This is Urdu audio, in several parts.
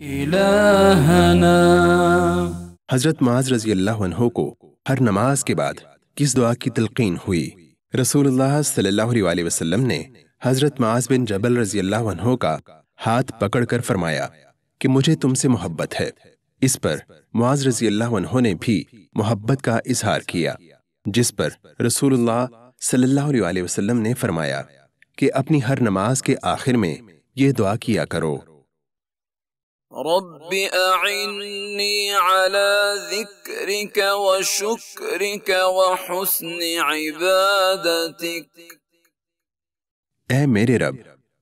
إلهنا. حضرت معاذ رضی اللہ عنہ کو ہر نماز کے بعد کس دعا کی تلقین ہوئی؟ رسول اللہ صلی اللہ علیہ وسلم نے حضرت معاذ بن جبل رضی اللہ عنہ کا ہاتھ پکڑ کر فرمایا کہ مجھے تم سے محبت ہے۔ اس پر معاذ رضی اللہ عنہ نے بھی محبت کا اظہار کیا، جس پر رسول اللہ صلی اللہ علیہ وسلم نے فرمایا کہ اپنی ہر نماز کے آخر میں یہ دعا کیا کرو۔ رب أعني على ذكرك وشكرك وحسن عبادتك. اے میرے رب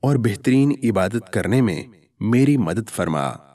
اور بہترین عبادت کرنے میں میری مدد فرما۔